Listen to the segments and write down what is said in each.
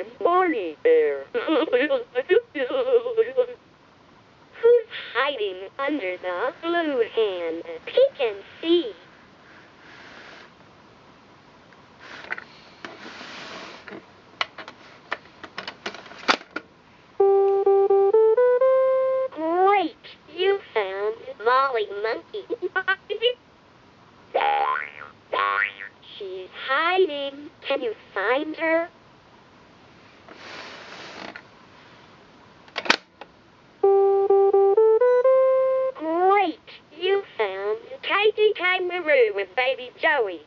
my Barney Bear. Who's hiding under the blue hand? Peek and see. Great! You found Molly Monkey. She's hiding. Can you find her? Katie Kangaroo with baby Joey.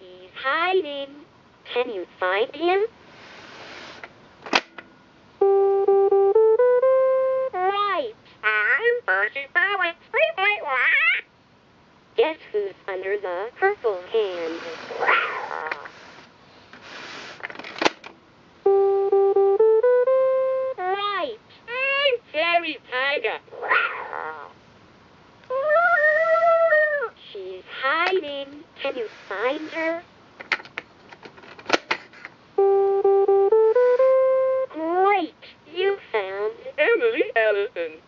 He's hiding. Can you find him? Right. I'm Percy Bowen. Guess who's under the purple hand? Right. I'm Fairy Tiger. Can you find her? Great! You found Emily Allison.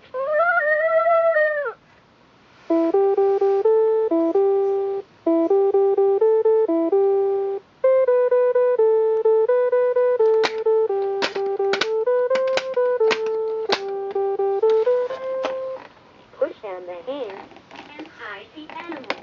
Push down the hand and hide the animal.